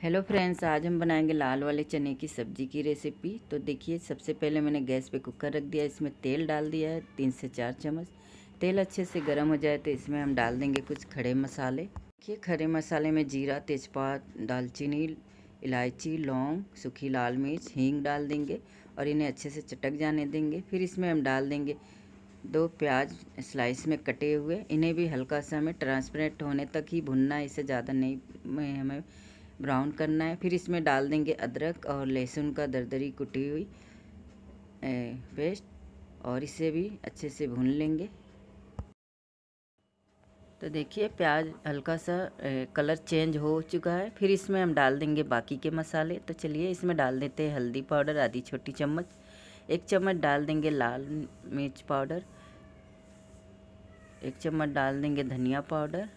Hello friends आज हम बनाएँगे लाल वाले चने की सब्ज़ी की रेसिपी तो देखिए, सबसे पहले मैंने गैस पे कुकर रख दिया, इसमें तेल डाल दिया है, तीन से चार चम्मच। तेल अच्छे से गर्म हो जाए तो इसमें हम डाल देंगे कुछ खड़े मसाले। देखिए, खड़े मसाले में जीरा, तेज़पात, दालचीनी, इलायची, लौंग, सूखी लाल मिर्च, हींग डाल देंगे और इन्हें अच्छे से चटक जाने देंगे। फिर इसमें हम डाल देंगे दो प्याज स्लाइस में कटे हुए। इन्हें भी हल्का सा हमें ट्रांसपेरेंट होने तक ही भुनना इससे ज़्यादा नहीं, हमें ब्राउन करना है। फिर इसमें डाल देंगे अदरक और लहसुन का दरदरी कुटी हुई पेस्ट और इसे भी अच्छे से भून लेंगे। तो देखिए, प्याज हल्का सा कलर चेंज हो चुका है। फिर इसमें हम डाल देंगे बाकी के मसाले। तो चलिए, इसमें डाल देते हैं हल्दी पाउडर, आधी छोटी चम्मच। एक चम्मच डाल देंगे लाल मिर्च पाउडर। एक चम्मच डाल देंगे धनिया पाउडर।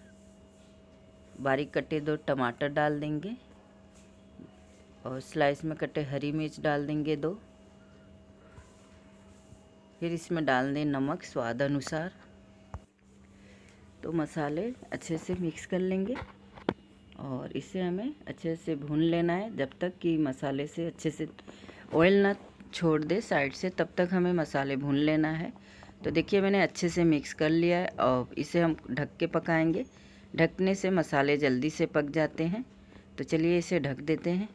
बारीक कटे दो टमाटर डाल देंगे और स्लाइस में कटे हरी मिर्च डाल देंगे दो। फिर इसमें डाल दें नमक स्वाद अनुसार। तो मसाले अच्छे से मिक्स कर लेंगे और इसे हमें अच्छे से भून लेना है। जब तक कि मसाले से अच्छे से ऑयल ना छोड़ दे साइड से तब तक हमें मसाले भून लेना है। तो देखिए मैंने अच्छे से मिक्स कर लिया है। और इसे हम ढक के पकाएँगे। ढकने से मसाले जल्दी से पक जाते हैं। तो चलिए इसे ढक देते हैं।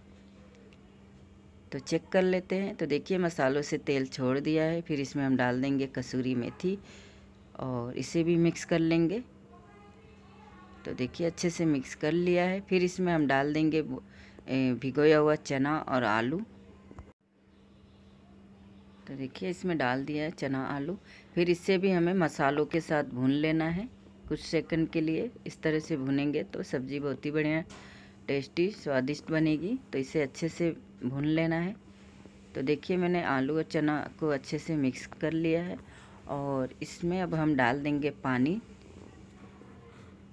तो चेक कर लेते हैं। तो देखिए मसालों से तेल छोड़ दिया है। फिर इसमें हम डाल देंगे कसूरी मेथी और इसे भी मिक्स कर लेंगे। तो देखिए अच्छे से मिक्स कर लिया है। फिर इसमें हम डाल देंगे भिगोया हुआ चना और आलू। तो देखिए इसमें डाल दिया है चना आलू। फिर इससे भी हमें मसालों के साथ भून लेना है। कुछ सेकंड के लिए इस तरह से भुनेंगे तो सब्ज़ी बहुत ही बढ़िया टेस्टी, स्वादिष्ट बनेगी। तो इसे अच्छे से भून लेना है। तो देखिए, मैंने आलू और चना को अच्छे से मिक्स कर लिया है और इसमें अब हम डाल देंगे पानी।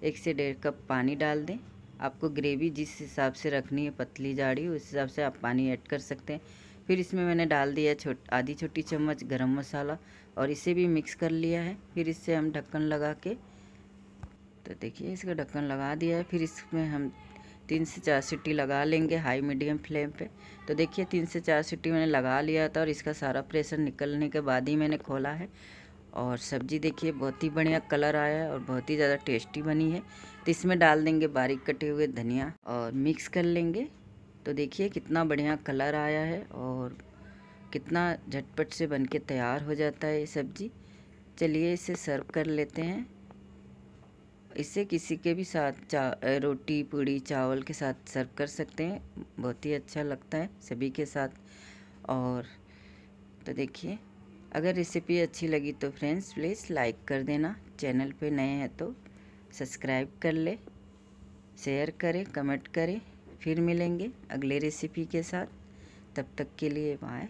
एक से डेढ़ कप पानी डाल दें। आपको ग्रेवी जिस हिसाब से रखनी है, पतली जाड़ी, उस हिसाब से आप पानी ऐड कर सकते हैं। फिर इसमें मैंने डाल दिया छोट, आधी छोटी चम्मच गरम मसाला और इसे भी मिक्स कर लिया है। फिर इससे हम ढक्कन लगा के तो देखिए, इसका ढक्कन लगा दिया है, फिर इसमें हम तीन से चार सीटी लगा लेंगे हाई मीडियम फ्लेम पे। तो देखिए, तीन से चार सीटी मैंने लगा लिया था और इसका सारा प्रेशर निकलने के बाद ही मैंने खोला है। और सब्ज़ी देखिए, बहुत ही बढ़िया कलर आया है और बहुत ही ज़्यादा टेस्टी बनी है। तो इसमें डाल देंगे बारीक कटे हुए धनिया और मिक्स कर लेंगे। तो देखिए, कितना बढ़िया कलर आया है और कितना झटपट से बन के तैयार हो जाता है ये सब्ज़ी। चलिए, इसे सर्व कर लेते हैं। इसे किसी के भी साथ चा रोटी, पूड़ी, चावल के साथ सर्व कर सकते हैं। बहुत ही अच्छा लगता है सभी के साथ। और तो देखिए, अगर रेसिपी अच्छी लगी तो फ्रेंड्स प्लीज़ लाइक कर देना। चैनल पे नए हैं तो सब्सक्राइब कर ले शेयर करें कमेंट करें। फिर मिलेंगे अगले रेसिपी के साथ। तब तक के लिए बाय